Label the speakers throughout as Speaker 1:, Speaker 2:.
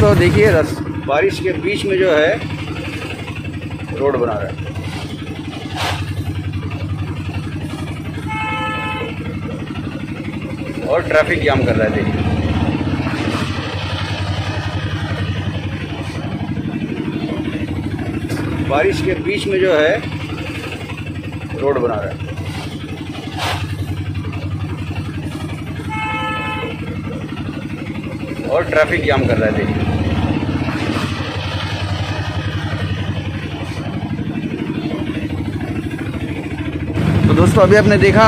Speaker 1: दोस्तों देखिए, रस, बारिश के बीच में जो है, रोड बना रहा है। और ट्रैफ़िक जाम कर रहा है, देखिए। बारिश के बीच में जो है, रोड बना रहा है। और ट्रैफ़िक जाम कर रहा है, देखिए। दोस्तों, अभी आपने देखा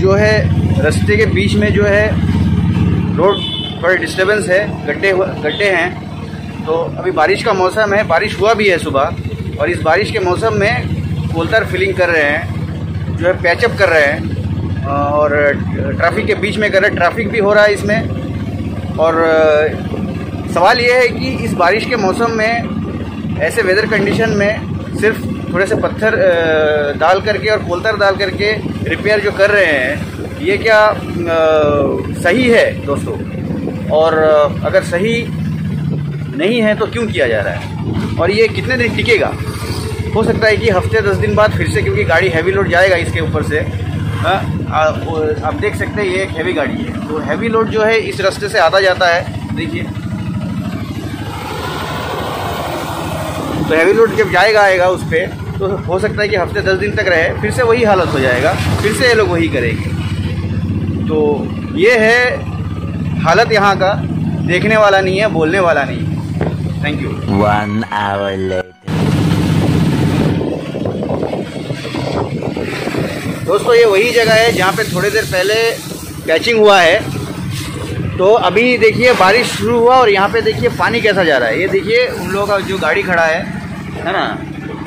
Speaker 1: जो है, रास्ते के बीच में जो है, रोड थोड़े डिस्टर्बेंस है, गड्ढे गड्ढे हैं। तो अभी बारिश का मौसम है, बारिश हुआ भी है सुबह, और इस बारिश के मौसम में कोलतर फिलिंग कर रहे हैं, जो है पैचअप कर रहे हैं, और ट्रैफ़िक के बीच में कर रहे हैं ट्रैफ़िक भी हो रहा है इसमें। और सवाल ये है कि इस बारिश के मौसम में, ऐसे वेदर कंडीशन में सिर्फ़ थोड़े से पत्थर डाल करके और कोलतर डाल करके रिपेयर जो कर रहे हैं, ये क्या सही है दोस्तों? और अगर सही नहीं है तो क्यों किया जा रहा है? और ये कितने दिन टिकेगा? हो सकता है कि हफ़्ते दस दिन बाद फिर से, क्योंकि गाड़ी हैवी लोड जाएगा इसके ऊपर से आप देख सकते हैं ये एक हैवी गाड़ी है। तो हैवी लोड जो है इस रास्ते से आता जाता है, देखिए। तो हैवी लोड जब जाएगा आएगा उस पर तो हो सकता है कि हफ़्ते दस दिन तक रहे फिर से वही हालत हो जाएगा फिर से ये लोग वही करेंगे। तो ये है हालत यहाँ का देखने वाला नहीं है बोलने वाला नहीं है। थैंक यू
Speaker 2: वन आवर
Speaker 1: दोस्तों ये वही जगह है जहाँ पे थोड़ी देर पहले कैचिंग हुआ है। तो अभी देखिए बारिश शुरू हुआ और यहाँ पे देखिए पानी कैसा जा रहा है। ये देखिए उन लोगों का जो गाड़ी खड़ा है है ना?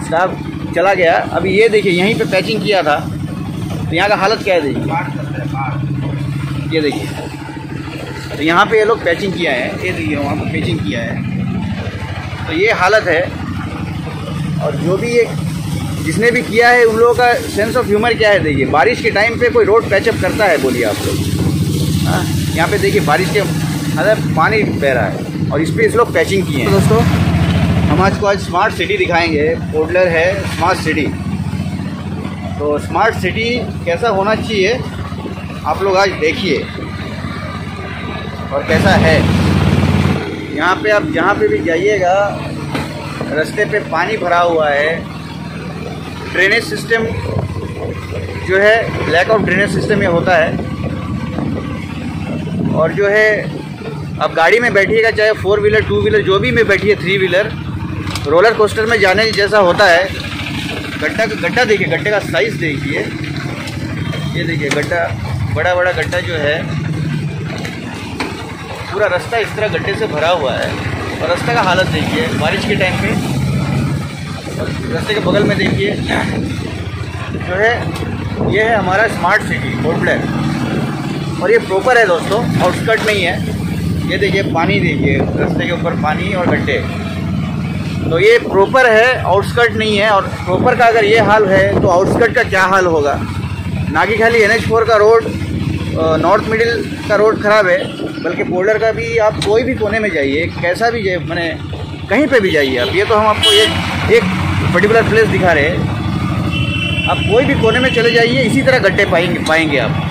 Speaker 1: स्टाफ चला गया। अभी ये देखिए, यहीं पे पैचिंग किया था। तो यहाँ का हालत क्या है देखिए? ये देखिए। तो यहाँ पे ये लोग पैचिंग किया है। ये देखिए, वहाँ पर पैचिंग किया है। तो ये हालत है। और जो भी ये, जिसने भी किया है, उन लोगों का सेंस ऑफ़ ह्यूमर क्या है देखिए? बारिश के टाइम पे कोई रोड पैचअप करता है, बोलिए आप लोग। हाँ? यहाँ पे देखिए बारिश के अंदर पानी बह रहा है और इस पर इस लोग पैचिंग किए हैं। दोस्तों हम आज को आज स्मार्ट सिटी दिखाएँगे। पोडलर है स्मार्ट सिटी। तो स्मार्ट सिटी कैसा होना चाहिए आप लोग आज देखिए। और कैसा है। यहाँ पे आप जहाँ पे भी जाइएगा रास्ते पे पानी भरा हुआ है। ड्रेनेज सिस्टम जो है लैक ऑफ़ ड्रेनेज सिस्टम ये होता है। और जो है, आप गाड़ी में बैठिएगा, चाहे फोर व्हीलर टू व्हीलर जो भी में बैठिए थ्री व्हीलर रोलर कोस्टर में जाने जैसा होता है, गड्ढा का गड्ढा देखिए, गड्ढे का साइज़ देखिए। ये देखिए, गड्ढा बड़ा बड़ा गड्ढा जो है, पूरा रास्ता इस तरह गड्ढे से भरा हुआ है। और रास्ते का हालत देखिए, बारिश के टाइम पे। रास्ते के बगल में देखिए, जो है, ये है हमारा स्मार्ट सिटी होटलर और ये प्रॉपर है दोस्तों आउटस्कर्ट नहीं है ये देखिए, पानी देखिए, रास्ते के ऊपर पानी और गड्ढे। तो ये प्रॉपर है आउटस्कर्ट नहीं है, और प्रॉपर का अगर ये हाल है तो आउटस्कर्ट का क्या हाल होगा? ना कि खाली एन का रोड नॉर्थ मिडिल का रोड ख़राब है, बल्कि बॉर्डर का भी आप कोई भी कोने में जाइए, कैसा भी जाइए, मैंने कहीं पे भी जाइए आप। ये तो हम आपको एक एक पर्टिकुलर प्लेस दिखा रहे हैं। आप कोई भी कोने में चले जाइए, इसी तरह गड्ढे पाएँगे पाएँगे आप।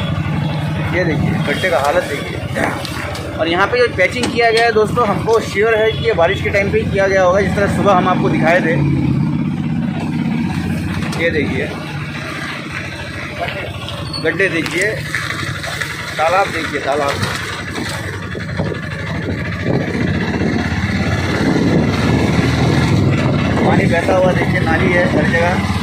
Speaker 1: ये देखिए गड्ढे का हालत देखिए। और यहाँ पे जो पैचिंग किया गया है दोस्तों, हमको श्योर है कि ये बारिश के टाइम पे ही किया गया होगा, जिस तरह सुबह हम आपको दिखाए थे। ये देखिए। गड्ढे देखिए। तालाब देखिए, तालाब। पानी बहता हुआ देखिए, नाली है हर जगह।